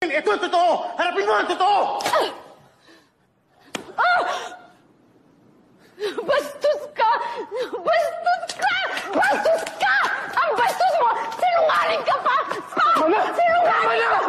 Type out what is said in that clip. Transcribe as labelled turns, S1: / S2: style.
S1: Ito ang totoo! Harapin mo ang totoo! Ah!
S2: ah! Bastos ka! Bastos ka! Bastos ka! Ang bastos mo! Sinungaling ka pa! Pa! Mama! Sinungaling ka!